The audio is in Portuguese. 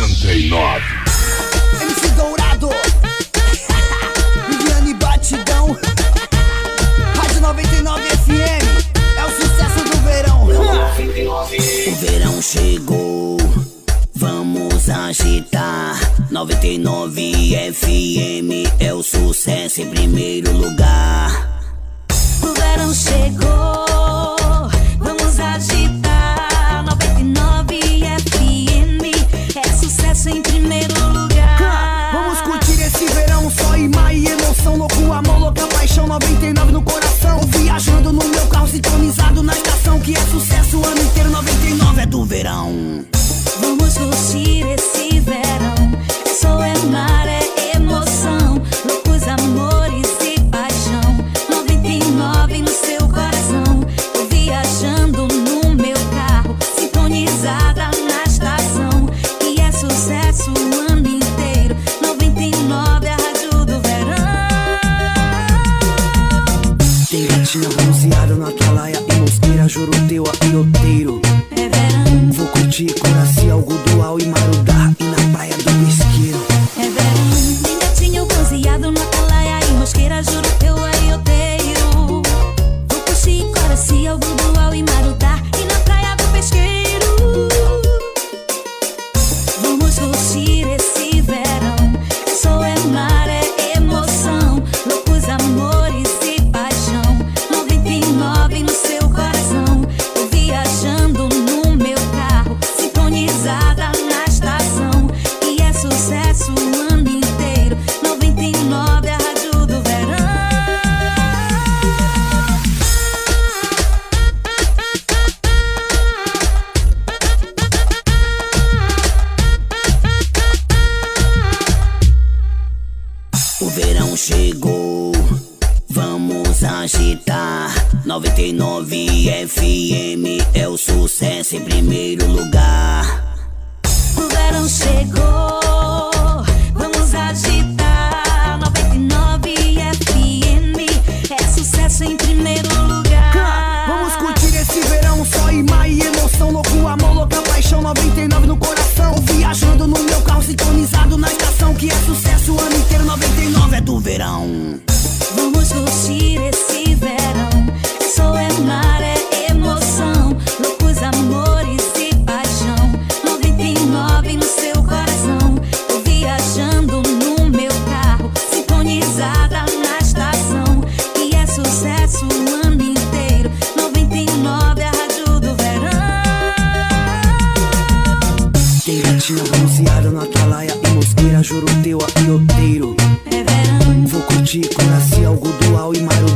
99. MC Dourado Viviane Batidão Rádio 99 FM É o sucesso do verão O verão chegou, vamos agitar. 99 FM é o sucesso em primeiro lugar. O verão chegou, teu aioteiro É verão, Vou curtir Coraci, algodual e marudá E na praia do pesqueiro é verão. Tem gatinho bronzeado na calaia e mosqueira, juro teu aioteiro. Vou curtir Coraci, algodual e marudá e O verão chegou, vamos agitar. 99 FM é o sucesso em primeiro lugar. O verão chegou, vamos agitar. 99 FM é sucesso em primeiro lugar. Vamos curtir esse verão Só e emoção Louco amor, louca paixão 99 no coração Viajando no meu carro Sintonizado na estação Que é sucesso verão Vamos curtir esse verão. Só é mar, é emoção. Loucos amores e paixão. 99 no seu coração. Tô viajando no meu carro. Sintonizada na estação. Que é sucesso o ano inteiro. 99 é a rádio do verão. Tem gatinha bronzeada na atalaia E mosqueira, juro teu aioteiro É verão, Vou curtir Coraci, algodual e marudá